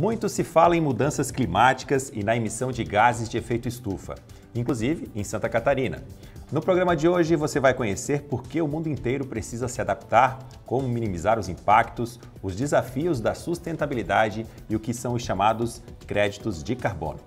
Muito se fala em mudanças climáticas e na emissão de gases de efeito estufa, inclusive em Santa Catarina. No programa de hoje você vai conhecer por que o mundo inteiro precisa se adaptar, como minimizar os impactos, os desafios da sustentabilidade e o que são os chamados créditos de carbono.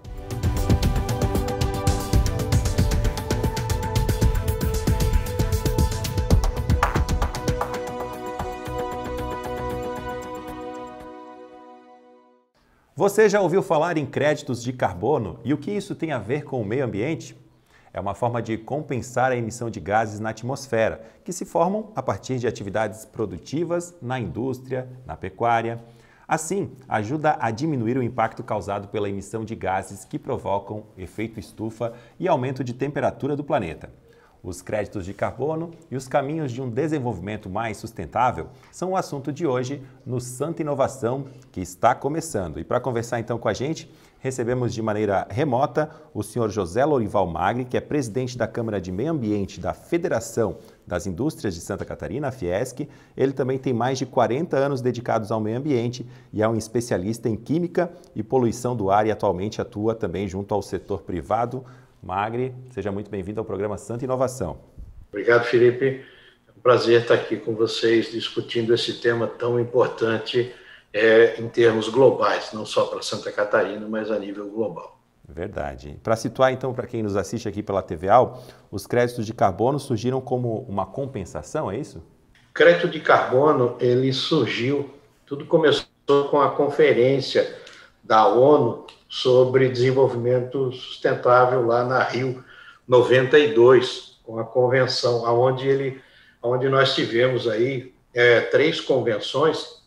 Você já ouviu falar em créditos de carbono e o que isso tem a ver com o meio ambiente? É uma forma de compensar a emissão de gases na atmosfera, que se formam a partir de atividades produtivas na indústria, na pecuária. Assim, ajuda a diminuir o impacto causado pela emissão de gases que provocam efeito estufa e aumento de temperatura do planeta. Os créditos de carbono e os caminhos de um desenvolvimento mais sustentável são o assunto de hoje no Santa Inovação, que está começando. E para conversar então com a gente, recebemos de maneira remota o senhor José Lorival Magri, que é presidente da Câmara de Meio Ambiente da Federação das Indústrias de Santa Catarina, a Fiesc. Ele também tem mais de 40 anos dedicados ao meio ambiente e é um especialista em química e poluição do ar e atualmente atua também junto ao setor privado Magri, seja muito bem-vindo ao programa Santa Inovação. Obrigado, Felipe. É um prazer estar aqui com vocês discutindo esse tema tão importante é, em termos globais, não só para Santa Catarina, mas a nível global. Verdade. Para situar, então, para quem nos assiste aqui pela TVAL, os créditos de carbono surgiram como uma compensação, é isso? O crédito de carbono, ele surgiu, tudo começou com a conferência da ONU sobre desenvolvimento sustentável lá na Rio 92, com a convenção, aonde ele, aonde nós tivemos aí é, três convenções,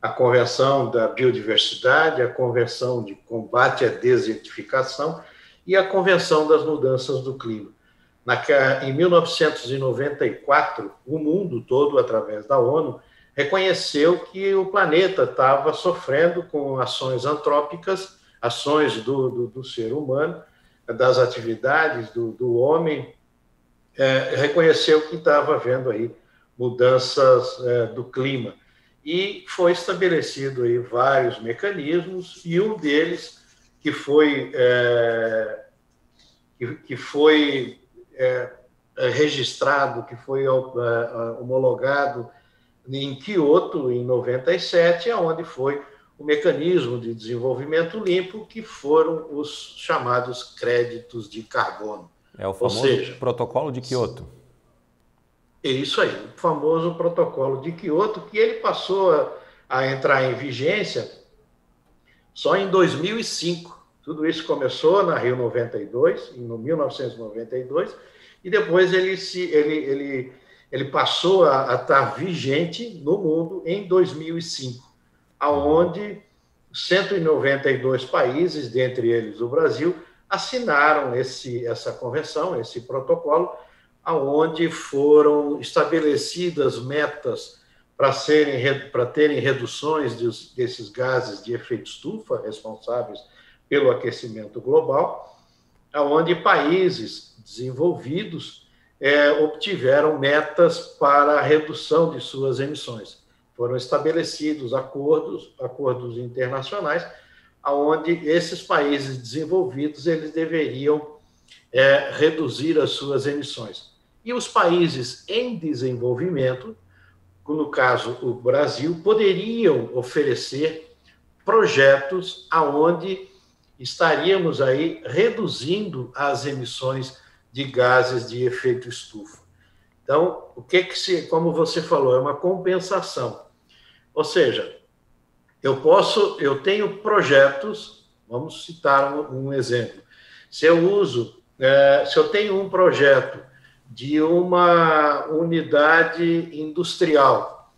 a convenção da biodiversidade, a convenção de combate à desertificação e a convenção das mudanças do clima. Na, em 1994, o mundo todo, através da ONU, reconheceu que o planeta estava sofrendo com ações antrópicas ações do, do, do ser humano, das atividades do, do homem, é, reconheceu que estava havendo aí mudanças é, do clima. E foi estabelecido aí vários mecanismos e um deles que foi é, que, que, foi é, registrado, que foi é, homologado em Kyoto em 97, aonde foi o mecanismo de desenvolvimento limpo, que foram os chamados créditos de carbono. É o famoso seja, protocolo de Kyoto. É isso aí, o famoso protocolo de Kyoto, que ele passou a, a entrar em vigência só em 2005. Tudo isso começou na Rio 92, em 1992, e depois ele, se, ele, ele, ele passou a, a estar vigente no mundo em 2005 aonde 192 países, dentre eles o Brasil, assinaram esse, essa convenção, esse protocolo, aonde foram estabelecidas metas para serem para terem reduções desses gases de efeito estufa responsáveis pelo aquecimento global, aonde países desenvolvidos é, obtiveram metas para a redução de suas emissões foram estabelecidos acordos, acordos internacionais, aonde esses países desenvolvidos eles deveriam é, reduzir as suas emissões. E os países em desenvolvimento, no caso o Brasil, poderiam oferecer projetos aonde estaríamos aí reduzindo as emissões de gases de efeito estufa. Então, o que que se, como você falou, é uma compensação. Ou seja, eu posso, eu tenho projetos, vamos citar um, um exemplo. Se eu uso, é, se eu tenho um projeto de uma unidade industrial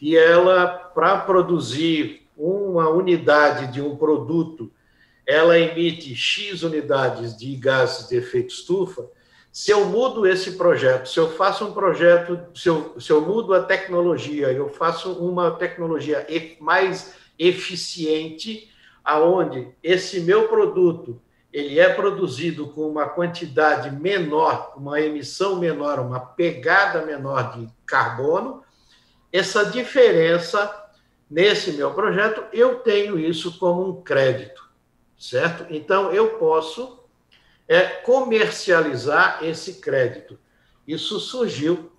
e ela, para produzir uma unidade de um produto, ela emite X unidades de gases de efeito estufa, se eu mudo esse projeto, se eu faço um projeto, se eu, se eu mudo a tecnologia, eu faço uma tecnologia mais eficiente, aonde esse meu produto ele é produzido com uma quantidade menor, uma emissão menor, uma pegada menor de carbono, essa diferença nesse meu projeto, eu tenho isso como um crédito, certo? Então, eu posso é, comercializar esse crédito. Isso surgiu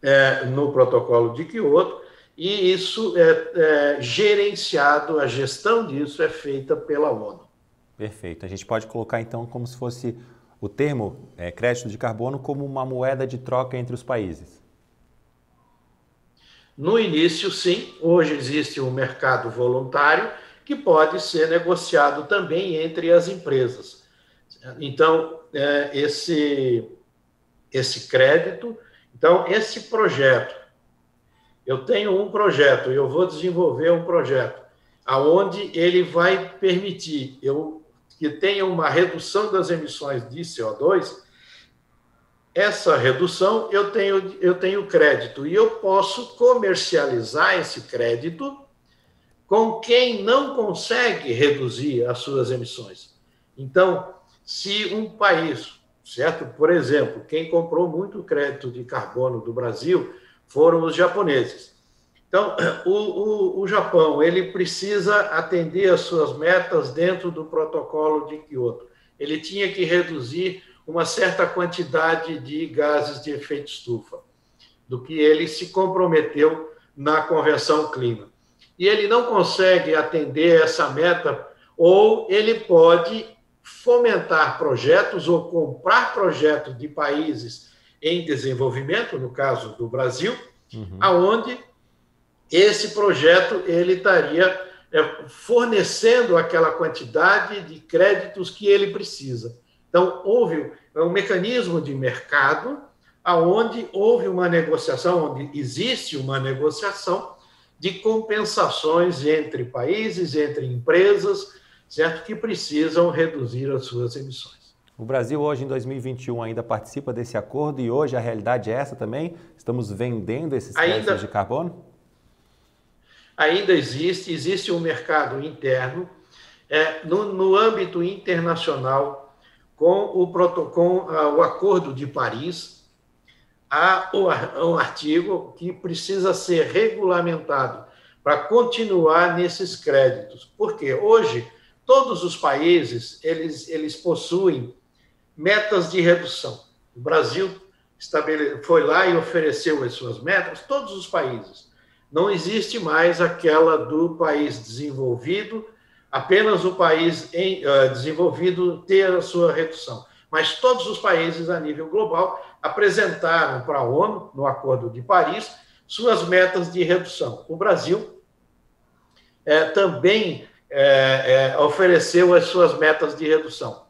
é, no protocolo de Kyoto e isso é, é gerenciado, a gestão disso é feita pela ONU. Perfeito. A gente pode colocar então como se fosse o termo é, crédito de carbono como uma moeda de troca entre os países. No início, sim. Hoje existe um mercado voluntário que pode ser negociado também entre as empresas. Então, é, esse, esse crédito, então, esse projeto, eu tenho um projeto, eu vou desenvolver um projeto, aonde ele vai permitir eu que tenha uma redução das emissões de CO2, essa redução eu tenho, eu tenho crédito e eu posso comercializar esse crédito com quem não consegue reduzir as suas emissões. Então, se um país, certo? Por exemplo, quem comprou muito crédito de carbono do Brasil foram os japoneses. Então, o, o, o Japão ele precisa atender as suas metas dentro do protocolo de Kyoto. Ele tinha que reduzir uma certa quantidade de gases de efeito estufa, do que ele se comprometeu na Convenção Clima. E ele não consegue atender essa meta, ou ele pode fomentar projetos ou comprar projetos de países em desenvolvimento, no caso do Brasil, uhum. aonde esse projeto ele estaria é, fornecendo aquela quantidade de créditos que ele precisa. Então, houve um mecanismo de mercado aonde houve uma negociação, onde existe uma negociação de compensações entre países, entre empresas, certo? Que precisam reduzir as suas emissões. O Brasil hoje, em 2021, ainda participa desse acordo e hoje a realidade é essa também? Estamos vendendo esses créditos de carbono? ainda existe, existe um mercado interno, é, no, no âmbito internacional, com o, com, o Acordo de Paris, há um artigo que precisa ser regulamentado para continuar nesses créditos. Porque hoje todos os países eles, eles possuem metas de redução. O Brasil estabele... foi lá e ofereceu as suas metas, todos os países não existe mais aquela do país desenvolvido, apenas o país em, uh, desenvolvido ter a sua redução. Mas todos os países a nível global apresentaram para a ONU, no Acordo de Paris, suas metas de redução. O Brasil é, também é, é, ofereceu as suas metas de redução.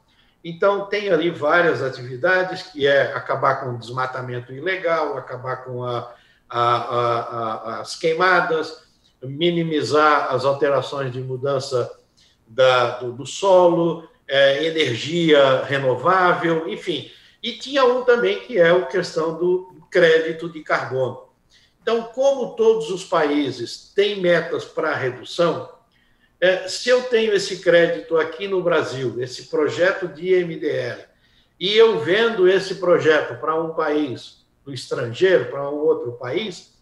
Então, tem ali várias atividades, que é acabar com o desmatamento ilegal, acabar com a a, a, as queimadas, minimizar as alterações de mudança da, do, do, solo, é, energia renovável, enfim. E tinha um também que é a questão do crédito de carbono. Então, como todos os países têm metas para redução, é, se eu tenho esse crédito aqui no Brasil, esse projeto de MDL, e eu vendo esse projeto para um país do estrangeiro para um outro país,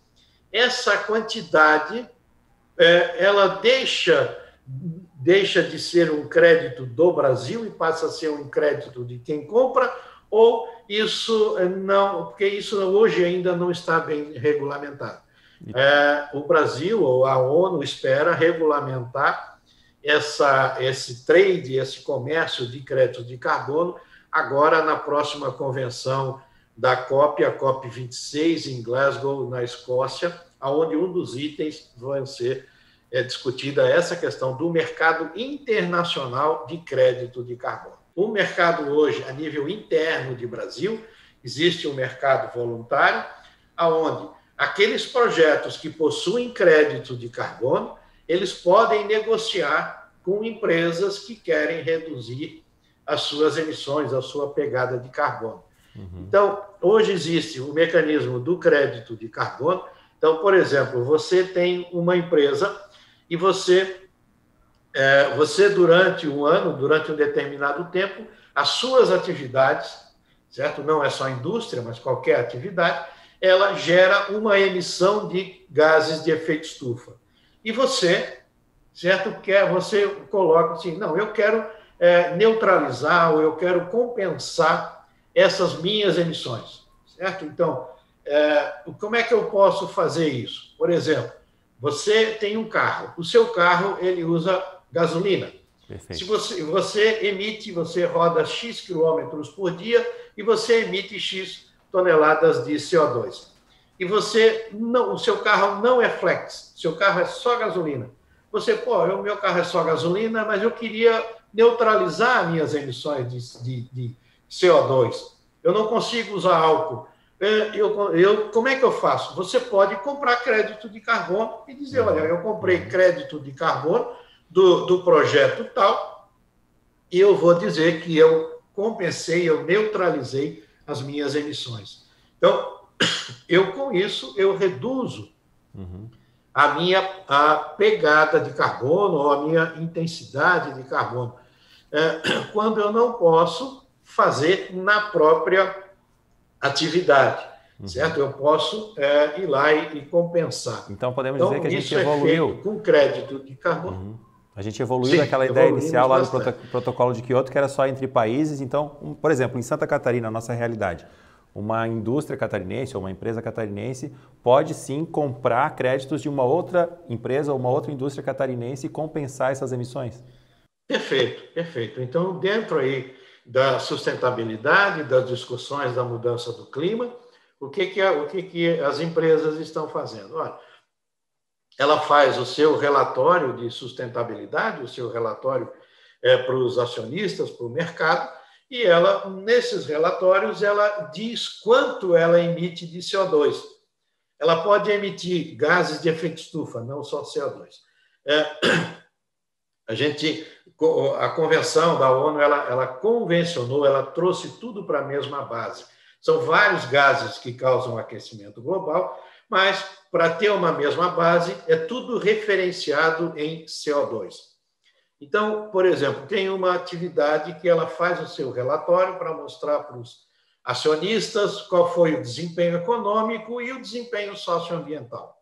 essa quantidade é, ela deixa deixa de ser um crédito do Brasil e passa a ser um crédito de quem compra ou isso não porque isso hoje ainda não está bem regulamentado. É, o Brasil ou a ONU espera regulamentar essa, esse trade, esse comércio de crédito de carbono agora na próxima convenção da COP, a COP 26 em Glasgow, na Escócia, aonde um dos itens vai ser é, discutida essa questão do mercado internacional de crédito de carbono. O mercado hoje, a nível interno de Brasil, existe um mercado voluntário, aonde aqueles projetos que possuem crédito de carbono, eles podem negociar com empresas que querem reduzir as suas emissões, a sua pegada de carbono. Uhum. Então, hoje existe o mecanismo do crédito de carbono. Então, por exemplo, você tem uma empresa e você, é, você durante um ano, durante um determinado tempo, as suas atividades, certo? Não é só indústria, mas qualquer atividade, ela gera uma emissão de gases de efeito estufa. E você, certo? Quer, você coloca assim, não, eu quero é, neutralizar ou eu quero compensar essas minhas emissões, certo? Então, é, como é que eu posso fazer isso? Por exemplo, você tem um carro, o seu carro ele usa gasolina. Perfeito. Se você, você emite, você roda X quilômetros por dia e você emite X toneladas de CO2. E você não, o seu carro não é flex, seu carro é só gasolina. Você, pô, o meu carro é só gasolina, mas eu queria neutralizar minhas emissões de, de, de CO2. Eu não consigo usar álcool. É, eu, eu, como é que eu faço? Você pode comprar crédito de carbono e dizer, olha, eu comprei crédito de carbono do, do projeto tal, e eu vou dizer que eu compensei, eu neutralizei as minhas emissões. Então, eu com isso, eu reduzo uhum. a minha a pegada de carbono ou a minha intensidade de carbono, é, quando eu não posso fazer na própria atividade. Uhum. Certo? Eu posso é, ir lá e, e, compensar. Então, podemos então, dizer que a gente evoluiu. É com crédito de carbono. Uhum. A gente evoluiu Sim, daquela ideia inicial lá bastante. do protocolo de Kyoto, que era só entre países. Então, por exemplo, em Santa Catarina, a nossa realidade, uma indústria catarinense ou uma empresa catarinense pode sim comprar créditos de uma outra empresa ou uma outra indústria catarinense e compensar essas emissões? Perfeito, perfeito. Então, dentro aí da sustentabilidade, das discussões da mudança do clima, o que, que, o que, que as empresas estão fazendo? Olha, ela faz o seu relatório de sustentabilidade, o seu relatório é, para os acionistas, para o mercado, e ela, nesses relatórios, ela diz quanto ela emite de CO2. Ela pode emitir gases de efeito estufa, não só CO2. É, a gente, a convenção da ONU, ela, ela convencionou, ela trouxe tudo para a mesma base. São vários gases que causam aquecimento global, mas para ter uma mesma base, é tudo referenciado em CO2. Então, por exemplo, tem uma atividade que ela faz o seu relatório para mostrar para os acionistas qual foi o desempenho econômico e o desempenho socioambiental.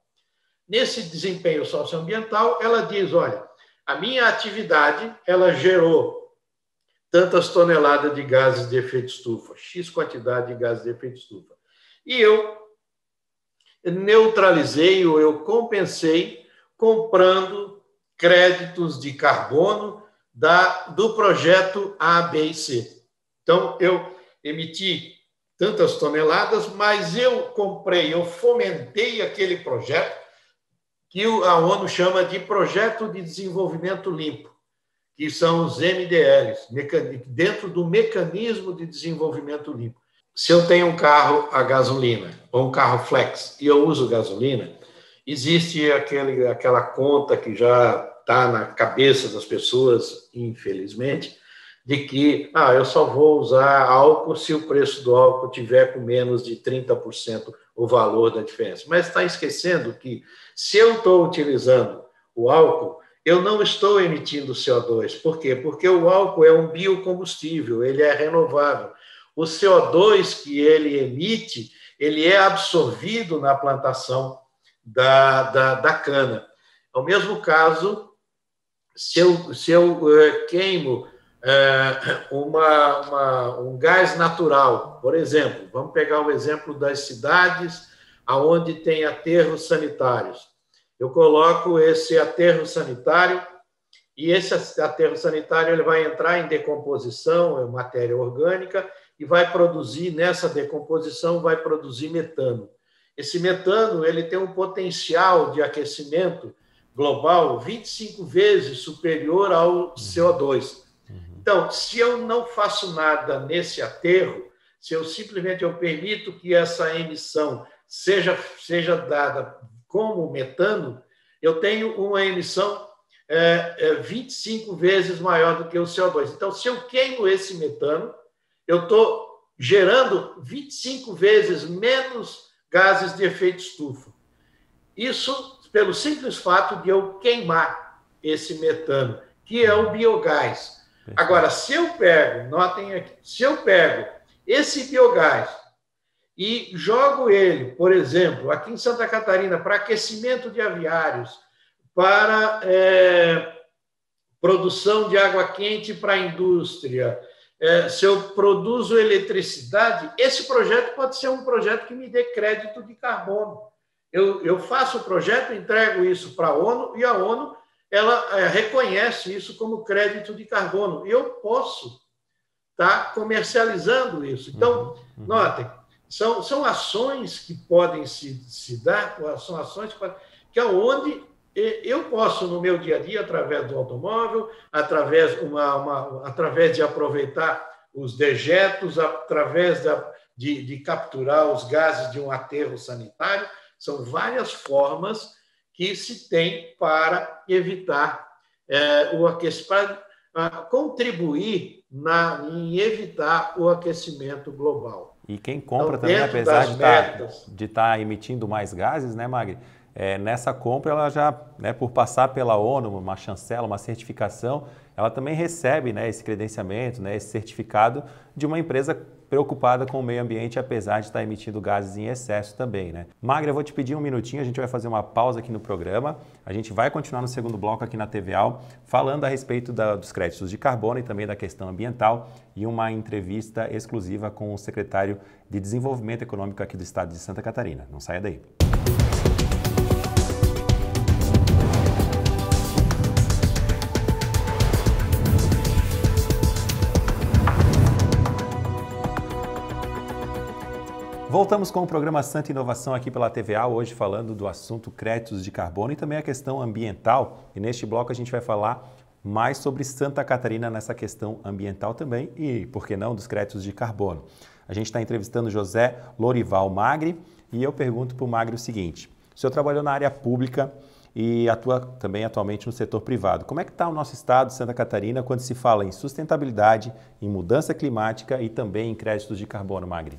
Nesse desempenho socioambiental, ela diz, olha, a minha atividade, ela gerou tantas toneladas de gases de efeito estufa, X quantidade de gases de efeito estufa. E eu neutralizei ou eu compensei comprando créditos de carbono da, do projeto A, B e C. Então, eu emiti tantas toneladas, mas eu comprei, eu fomentei aquele projeto que a ONU chama de Projeto de Desenvolvimento Limpo, que são os MDLs, dentro do Mecanismo de Desenvolvimento Limpo se eu tenho um carro a gasolina ou um carro flex e eu uso gasolina, existe aquele, aquela conta que já está na cabeça das pessoas, infelizmente, de que ah, eu só vou usar álcool se o preço do álcool tiver com menos de 30% o valor da diferença. Mas está esquecendo que se eu estou utilizando o álcool, eu não estou emitindo CO2. Por quê? Porque o álcool é um biocombustível, ele é renovável o CO2 que ele emite, ele é absorvido na plantação da, da, da cana. É o mesmo caso, se eu, se eu uh, queimo uh, uma, uma, um gás natural, por exemplo, vamos pegar o exemplo das cidades aonde tem aterros sanitários. Eu coloco esse aterro sanitário e esse aterro sanitário ele vai entrar em decomposição, é matéria orgânica, e vai produzir, nessa decomposição, vai produzir metano. Esse metano ele tem um potencial de aquecimento global 25 vezes superior ao CO2. Então, se eu não faço nada nesse aterro, se eu simplesmente eu permito que essa emissão seja, seja dada como metano, eu tenho uma emissão é, é, 25 vezes maior do que o CO2. Então, se eu queimo esse metano, eu estou gerando 25 vezes menos gases de efeito estufa. Isso pelo simples fato de eu queimar esse metano, que é o biogás. Agora, se eu pego, notem aqui, se eu pego esse biogás e jogo ele, por exemplo, aqui em Santa Catarina, para aquecimento de aviários, para é, produção de água quente para a indústria, é, se eu produzo eletricidade, esse projeto pode ser um projeto que me dê crédito de carbono. Eu, eu faço o projeto, entrego isso para a ONU e a ONU ela é, reconhece isso como crédito de carbono. E eu posso estar tá comercializando isso. Então, uhum, uhum. notem, são, são ações que podem se, se dar, são ações que, podem, que é onde eu posso, no meu dia a dia, através do automóvel, através, uma, uma, através de aproveitar os dejetos, através da, de, de capturar os gases de um aterro sanitário, são várias formas que se tem para evitar é, o aquecimento, para contribuir na, em evitar o aquecimento global. E quem compra então, também, apesar de tá, estar tá emitindo mais gases, né, Magri? É, nessa compra, ela já, né, por passar pela ONU, uma chancela, uma certificação, ela também recebe né, esse credenciamento, né, esse certificado de uma empresa preocupada com o meio ambiente, apesar de estar emitindo gases em excesso também. Né? Magra, eu vou te pedir um minutinho, a gente vai fazer uma pausa aqui no programa. A gente vai continuar no segundo bloco aqui na TVAL, falando a respeito da, dos créditos de carbono e também da questão ambiental e uma entrevista exclusiva com o secretário de Desenvolvimento Econômico aqui do estado de Santa Catarina. Não saia daí. Voltamos com o programa Santa Inovação aqui pela TVA, hoje falando do assunto créditos de carbono e também a questão ambiental. E neste bloco a gente vai falar mais sobre Santa Catarina nessa questão ambiental também e, por que não, dos créditos de carbono. A gente está entrevistando José Lorival Magri e eu pergunto para o Magri o seguinte: o senhor trabalhou na área pública e atua também atualmente no setor privado. Como é que está o nosso estado, Santa Catarina, quando se fala em sustentabilidade, em mudança climática e também em créditos de carbono, Magri?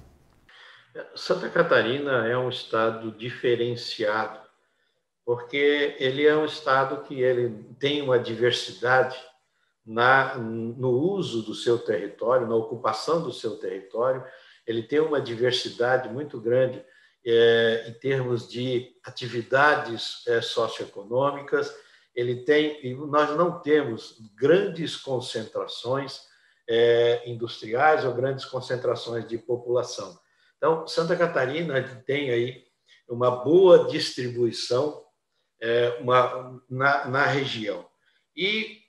Santa Catarina é um estado diferenciado, porque ele é um estado que ele tem uma diversidade na, no uso do seu território, na ocupação do seu território, ele tem uma diversidade muito grande é, em termos de atividades é, socioeconômicas, ele tem, nós não temos grandes concentrações é, industriais ou grandes concentrações de população. Então, Santa Catarina tem aí uma boa distribuição é, uma, na, na, região. E,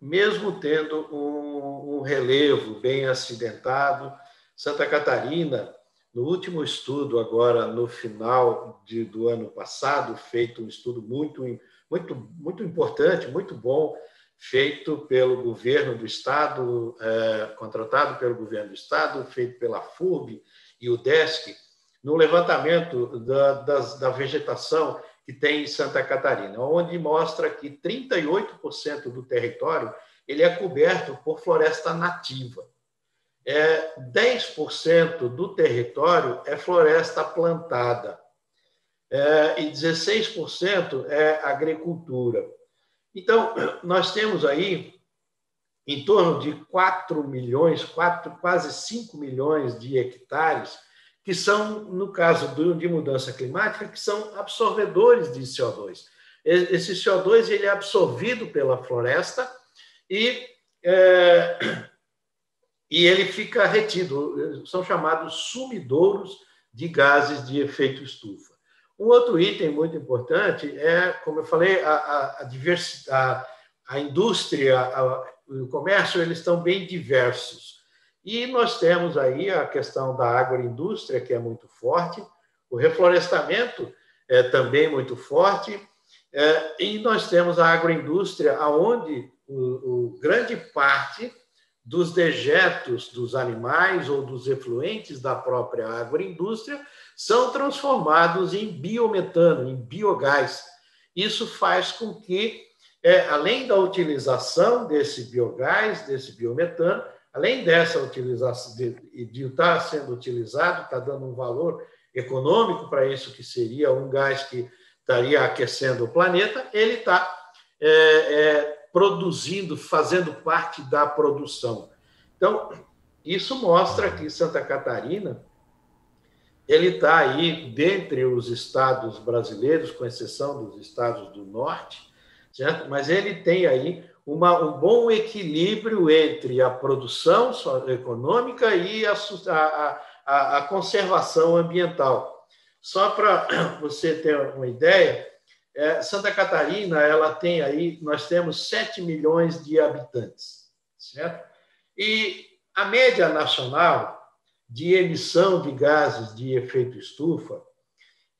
mesmo tendo um, um, relevo bem acidentado, Santa Catarina, no último estudo, agora no final de, do ano passado, feito um estudo muito, muito, muito importante, muito bom, feito pelo governo do Estado, é, contratado pelo governo do Estado, feito pela FURB, e o DESC no levantamento da, da vegetação que tem em Santa Catarina, onde mostra que 38% do território ele é coberto por floresta nativa. É, 10% do território é floresta plantada é, e 16% é agricultura. Então, nós temos aí em torno de 4 milhões, 4, quase 5 milhões de hectares, que são, no caso de mudança climática, que são absorvedores de CO2. Esse CO2 ele é absorvido pela floresta e, é, e ele fica retido, são chamados sumidouros de gases de efeito estufa. Um outro item muito importante é, como eu falei, a, a, a a, indústria, o comércio, eles estão bem diversos. E nós temos aí a questão da agroindústria, que é muito forte, o reflorestamento é também muito forte, é, e nós temos a agroindústria, onde o, o, grande parte dos dejetos dos animais ou dos efluentes da própria agroindústria são transformados em biometano, em biogás. Isso faz com que é, além da utilização desse biogás, desse biometano, além dessa utilização, de, de estar sendo utilizado, está dando um valor econômico para isso, que seria um gás que estaria aquecendo o planeta, ele está é, é, produzindo, fazendo parte da produção. Então, isso mostra que Santa Catarina ele está aí dentre os estados brasileiros, com exceção dos estados do norte, certo? Mas ele tem aí uma, um bom equilíbrio entre a produção econômica e a, a, a, a conservação ambiental. Só para você ter uma ideia, é, Santa Catarina ela tem aí, nós temos 7 milhões de habitantes, certo? E a média nacional de emissão de gases de efeito estufa,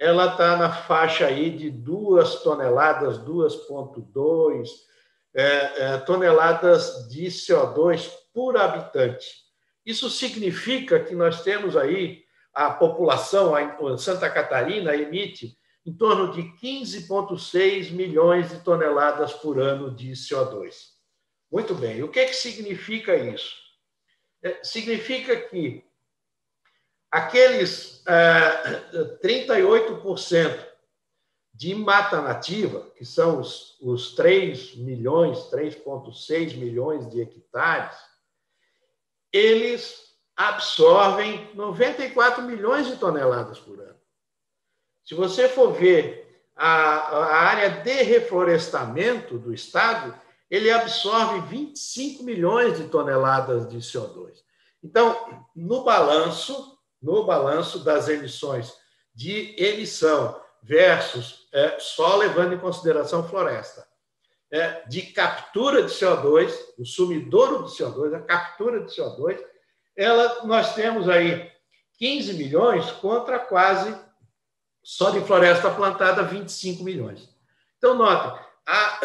ela está na faixa aí de 2 toneladas, 2,2 é, é, toneladas de CO2 por habitante. Isso significa que nós temos aí a população, a Santa Catarina emite em torno de 15,6 milhões de toneladas por ano de CO2. Muito bem, o que, é que significa isso? É, significa que aqueles é, 38% de mata nativa, que são os, os 3 milhões, 3,6 milhões de hectares, eles absorvem 94 milhões de toneladas por ano. Se você for ver a, a área de reflorestamento do Estado, ele absorve 25 milhões de toneladas de CO2. Então, no balanço, no balanço das emissões de emissão versus é, só levando em consideração floresta, é, de captura de CO2, o sumidouro de CO2, a captura de CO2, ela, nós temos aí 15 milhões contra quase só de floresta plantada 25 milhões. Então, notem, a,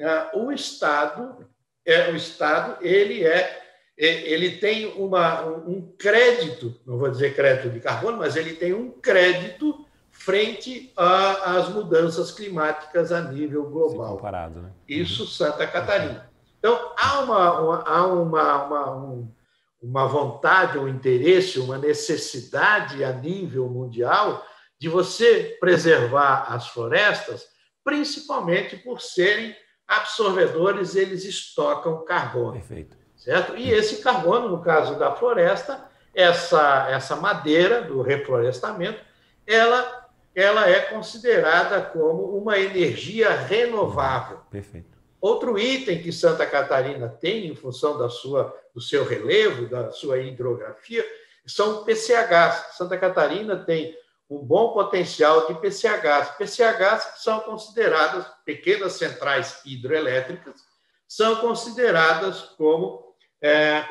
a, o Estado, é, o Estado ele é ele tem uma, um crédito, não vou dizer crédito de carbono, mas ele tem um crédito frente às mudanças climáticas a nível global. Comparado, né? Isso, Santa Catarina. Então, há uma, uma há uma, uma, uma vontade, um interesse, uma necessidade a nível mundial de você preservar as florestas, principalmente por serem absorvedores, eles estocam carbono. Perfeito. Certo? E esse carbono, no caso da floresta, essa, essa madeira do reflorestamento, ela, ela é considerada como uma energia renovável. Perfeito. Outro item que Santa Catarina tem, em função da sua, do seu relevo, da sua hidrografia, são PCHs. Santa Catarina tem um bom potencial de PCHs. PCHs são consideradas pequenas centrais hidroelétricas, são consideradas como é,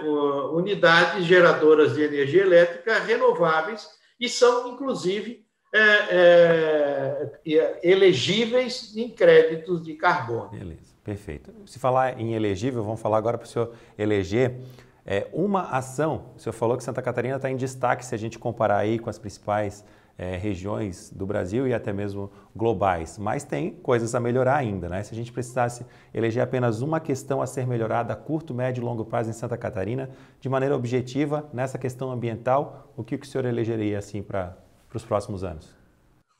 unidades geradoras de energia elétrica renováveis e são, inclusive, é, é, elegíveis em créditos de carbono. Beleza, perfeito. Se falar em elegível, vamos falar agora para o senhor eleger. É, uma ação, o senhor falou que Santa Catarina está em destaque se a gente comparar aí com as principais é, regiões do Brasil e até mesmo globais, mas tem coisas a melhorar ainda. Né? Se a gente precisasse eleger apenas uma questão a ser melhorada a curto, médio e longo prazo em Santa Catarina, de maneira objetiva, nessa questão ambiental, o que o senhor elegeria assim para os próximos anos?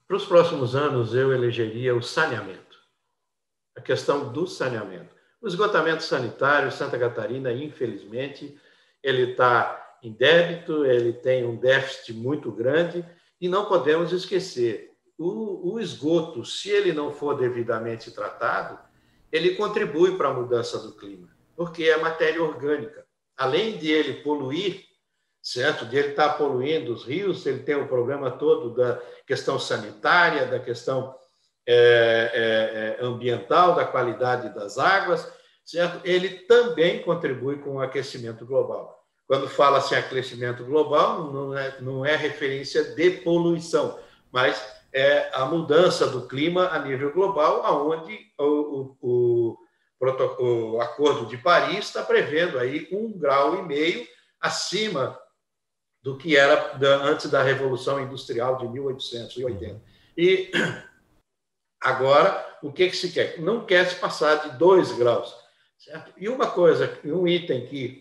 Para os próximos anos, eu elegeria o saneamento, a questão do saneamento. O esgotamento sanitário, Santa Catarina, infelizmente, ele está em débito, ele tem um déficit muito grande e não podemos esquecer, o, o esgoto, se ele não for devidamente tratado, ele contribui para a mudança do clima, porque é matéria orgânica. Além de ele poluir, certo? De ele estar poluindo os rios, ele tem o problema todo da questão sanitária, da questão é, é, é ambiental, da qualidade das águas, certo? Ele também contribui com o aquecimento global. Quando fala-se em aquecimento global, não é, não é referência de poluição, mas é a mudança do clima a nível global, aonde o, o, o, o Acordo de Paris está prevendo aí um grau e meio acima do que era antes da Revolução Industrial de 1880. E agora, o que, que se quer? Não quer se passar de dois graus. Certo? E uma coisa, um item que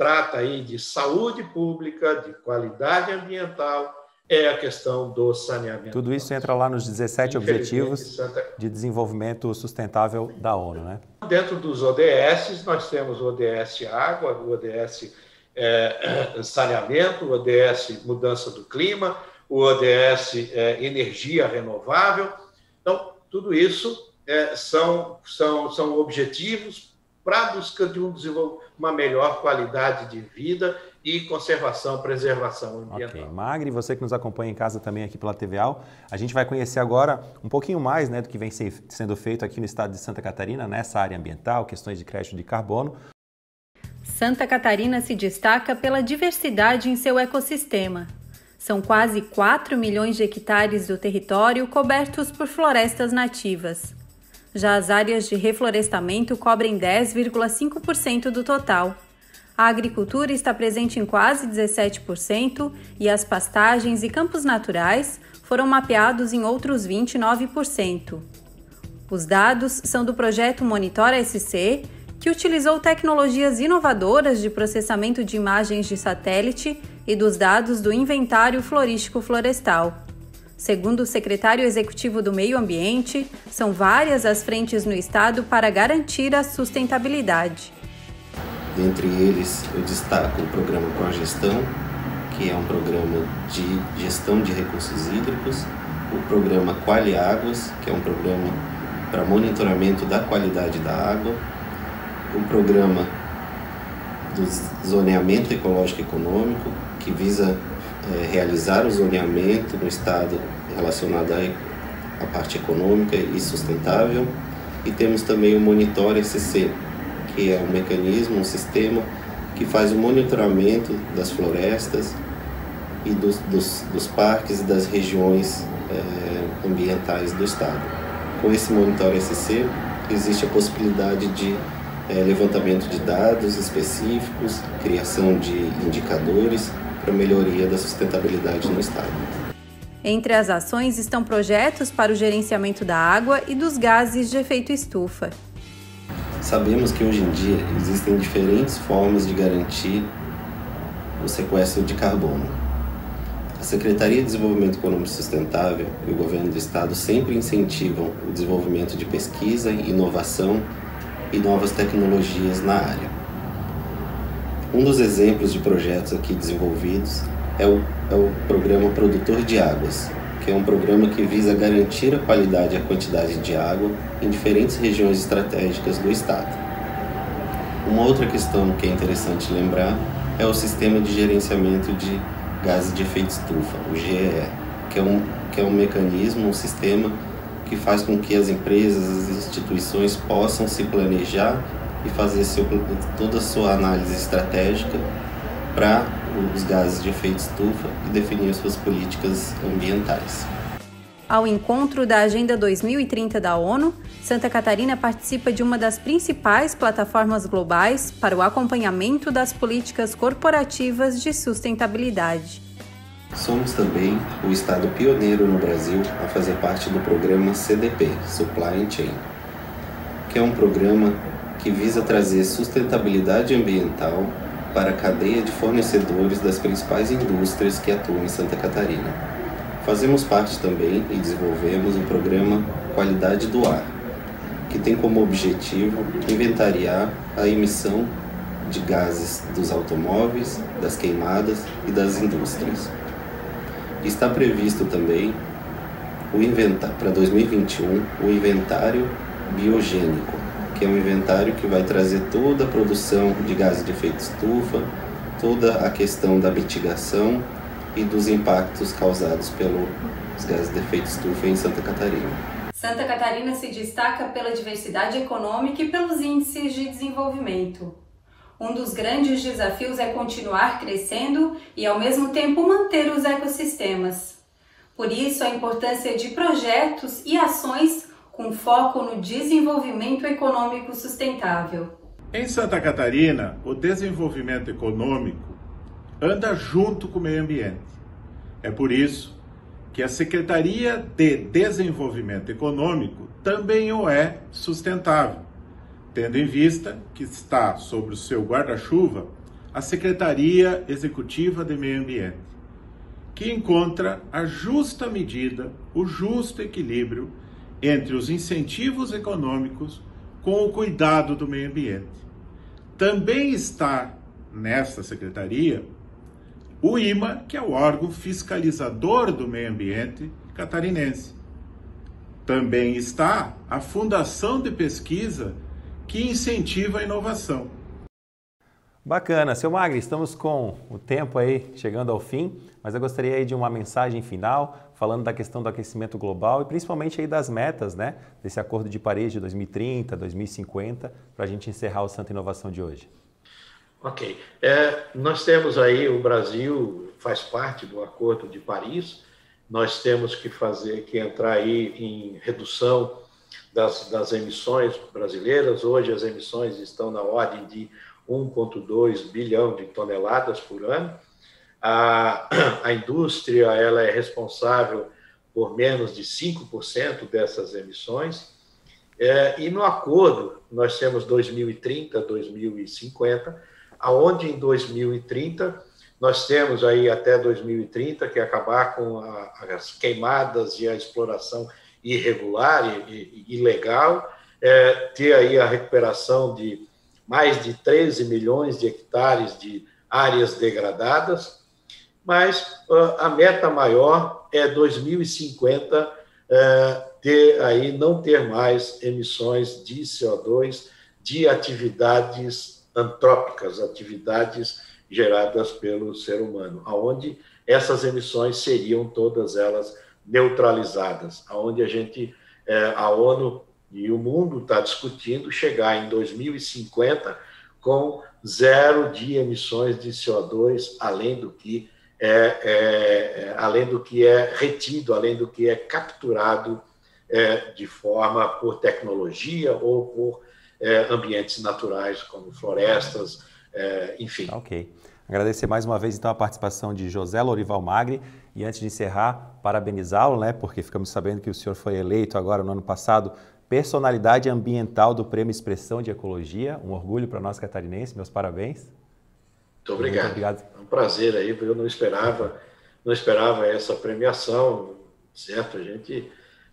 trata aí de saúde pública, de qualidade ambiental, é a questão do saneamento. Tudo isso entra lá nos 17 Objetivos Santa... de Desenvolvimento Sustentável da ONU, né? Dentro dos ODS, nós temos o ODS Água, o ODS é, Saneamento, o ODS Mudança do Clima, o ODS é, Energia Renovável. Então, tudo isso é, são, são, são objetivos para a busca de um uma melhor qualidade de vida e conservação, preservação ambiental. Ok, Magri, você que nos acompanha em casa também aqui pela TVAL, a gente vai conhecer agora um pouquinho mais né, do que vem sendo feito aqui no estado de Santa Catarina nessa área ambiental, questões de crédito de carbono. Santa Catarina se destaca pela diversidade em seu ecossistema. São quase 4 milhões de hectares do território cobertos por florestas nativas. Já as áreas de reflorestamento cobrem 10,5% do total. A agricultura está presente em quase 17% e as pastagens e campos naturais foram mapeados em outros 29%. Os dados são do projeto Monitora SC, que utilizou tecnologias inovadoras de processamento de imagens de satélite e dos dados do Inventário Florístico Florestal. Segundo o secretário executivo do Meio Ambiente, são várias as frentes no estado para garantir a sustentabilidade. Dentre eles, eu destaco o programa Progestão, que é um programa de gestão de recursos hídricos, o programa Quali Águas, que é um programa para monitoramento da qualidade da água, o programa do zoneamento ecológico econômico, que visa é, realizar o zoneamento no estado relacionado à, parte econômica e sustentável. E temos também o Monitor SC, que é um mecanismo, um sistema que faz o monitoramento das florestas e dos, dos, dos parques e das regiões é, ambientais do estado. Com esse Monitor SC, existe a possibilidade de é, levantamento de dados específicos, criação de indicadores para melhoria da sustentabilidade no Estado. Entre as ações estão projetos para o gerenciamento da água e dos gases de efeito estufa. Sabemos que hoje em dia existem diferentes formas de garantir o sequestro de carbono. A Secretaria de Desenvolvimento Econômico Sustentável e o Governo do Estado sempre incentivam o desenvolvimento de pesquisa, inovação e novas tecnologias na área. Um dos exemplos de projetos aqui desenvolvidos é o, é o programa Produtor de Águas, que é um programa que visa garantir a qualidade e a quantidade de água em diferentes regiões estratégicas do estado. Uma outra questão que é interessante lembrar é o sistema de gerenciamento de gases de efeito estufa, o GEE, que é um, que é um mecanismo, um sistema que faz com que as empresas, as instituições possam se planejar e fazer seu, toda a sua análise estratégica para os gases de efeito estufa e definir suas políticas ambientais. Ao encontro da Agenda 2030 da ONU, Santa Catarina participa de uma das principais plataformas globais para o acompanhamento das políticas corporativas de sustentabilidade. Somos também o estado pioneiro no Brasil a fazer parte do programa CDP Supply Chain, que é um programa que visa trazer sustentabilidade ambiental para a cadeia de fornecedores das principais indústrias que atuam em Santa Catarina. Fazemos parte também e desenvolvemos o programa Qualidade do Ar, que tem como objetivo inventariar a emissão de gases dos automóveis, das queimadas e das indústrias. Está previsto também para 2021 o inventário biogênico, que é um inventário que vai trazer toda a produção de gases de efeito estufa, toda a questão da mitigação e dos impactos causados pelos gases de efeito estufa em Santa Catarina. Santa Catarina se destaca pela diversidade econômica e pelos índices de desenvolvimento. Um dos grandes desafios é continuar crescendo e, ao mesmo tempo, manter os ecossistemas. Por isso, a importância de projetos e ações com foco no desenvolvimento econômico sustentável. Em Santa Catarina, o desenvolvimento econômico anda junto com o meio ambiente. É por isso que a Secretaria de Desenvolvimento Econômico também o é sustentável, tendo em vista que está sobre o seu guarda-chuva a Secretaria Executiva de Meio Ambiente, que encontra a justa medida, o justo equilíbrio entre os incentivos econômicos com o cuidado do meio ambiente. Também está nesta secretaria o IMA, que é o órgão fiscalizador do meio ambiente catarinense. também está a Fundação de Pesquisa que incentiva a inovação. Bacana. Seu Magri, estamos com o tempo aí chegando ao fim, mas eu gostaria aí de uma mensagem final, falando da questão do aquecimento global e principalmente aí das metas, né, desse Acordo de Paris de 2030, 2050, para a gente encerrar o Santa Inovação de hoje. Ok. É, nós temos aí, o Brasil faz parte do Acordo de Paris, nós temos que fazer, que entrar aí em redução das, das emissões brasileiras. Hoje as emissões estão na ordem de 1,2 bilhão de toneladas por ano. A, a indústria ela é responsável por menos de 5% dessas emissões. É, e no acordo, nós temos 2030, 2050, aonde em 2030 nós temos aí até 2030 que acabar com a, as queimadas e a exploração irregular e, e ilegal, é, ter aí a recuperação de mais de 13 milhões de hectares de áreas degradadas, mas a meta maior é 2050 é, ter aí não ter mais emissões de CO2 de atividades antrópicas, atividades geradas pelo ser humano, aonde essas emissões seriam todas elas neutralizadas, aonde a gente, é, a ONU e o mundo está discutindo chegar em 2050 com zero de emissões de CO2, além do que é, é, é, além do que é retido, além do que é capturado é, de forma por tecnologia ou por é, ambientes naturais como florestas, é, enfim. Ok. Agradecer mais uma vez então a participação de José Lorival Magri e antes de encerrar, parabenizá-lo, né, porque ficamos sabendo que o senhor foi eleito agora no ano passado personalidade ambiental do Prêmio Expressão de Ecologia, um orgulho para nós catarinenses, meus parabéns. Muito obrigado. Muito obrigado. É um prazer aí, eu não esperava, não esperava essa premiação, certo? A gente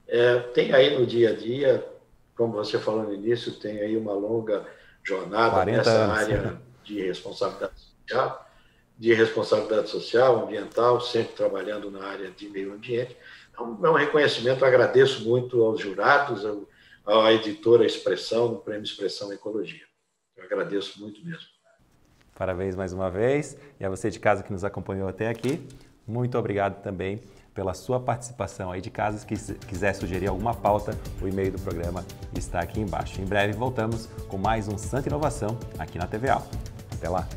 é, tem aí no dia a dia, como você falou no início, tem aí uma longa jornada nessa anos. área de responsabilidade social de responsabilidade social, ambiental, sempre trabalhando na área de meio ambiente. Então, é um reconhecimento, agradeço muito aos jurados, à editora Expressão, do Prêmio Expressão Ecologia. Eu agradeço muito mesmo. Parabéns mais uma vez. E a você de casa que nos acompanhou até aqui, muito obrigado também pela sua participação aí de casa. Se quiser sugerir alguma pauta, o e-mail do programa está aqui embaixo. Em breve voltamos com mais um Santa Inovação aqui na TVA. Até lá!